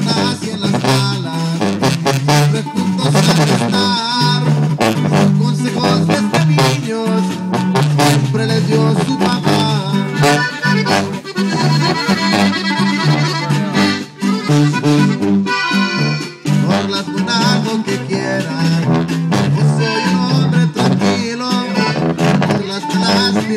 buenas y en las malas, siempre juntos de estar. Son consejos desde niños, siempre les dio su papá. Por las buenas lo que quieran, yo soy un hombre tranquilo por las malas ni